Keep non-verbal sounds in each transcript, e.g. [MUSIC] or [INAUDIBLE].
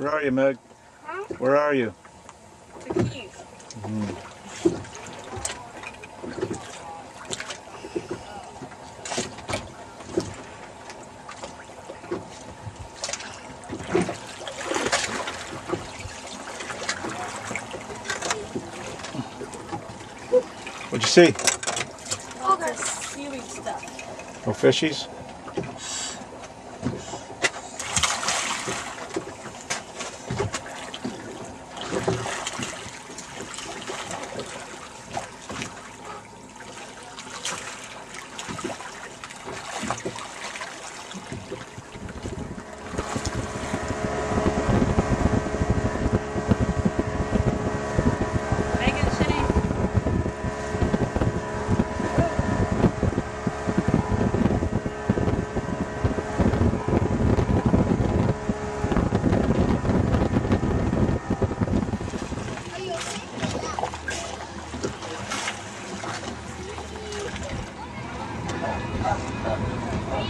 Where are you, Meg? Huh? Where are you? The keys. What'd you see? All the seaweed stuff. No fishies?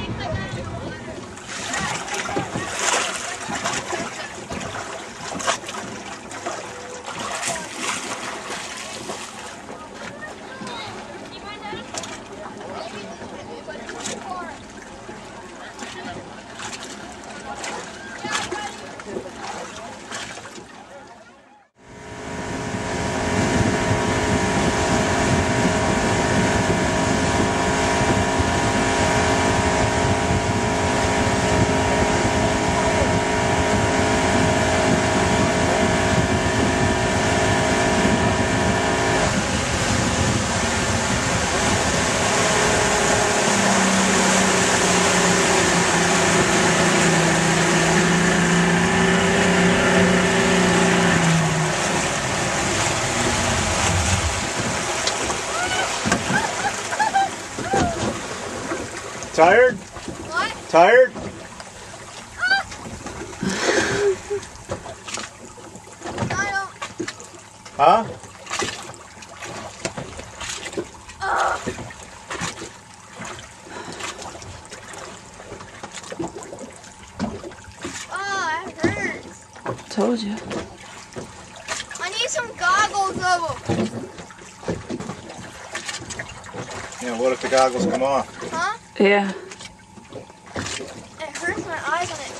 Megan Shane. Tired? What? Tired? I don't. Huh? Oh, it hurts. Told you. I need some goggles though. Yeah, what if the goggles come off? Huh? Yeah. It hurts my eyes when it.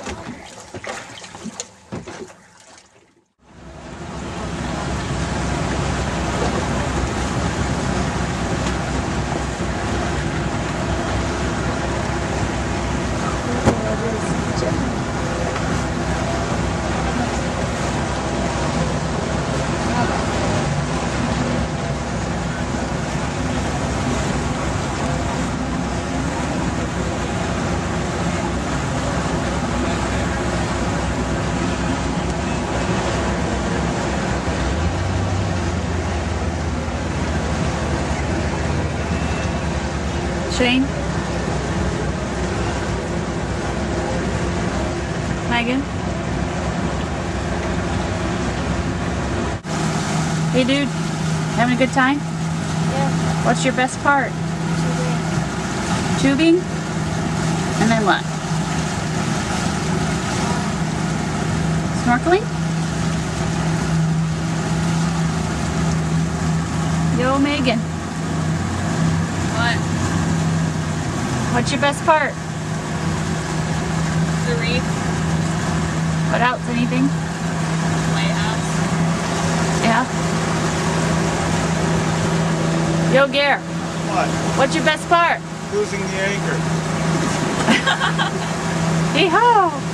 Shane? Megan? Hey, dude. Having a good time? Yeah. What's your best part? Tubing? And then what? Snorkeling? Yo, Megan. What's your best part? The reef What else? Anything? lighthouse. Yeah. Yo, Gare. What? What's your best part? Losing the anchor. [LAUGHS]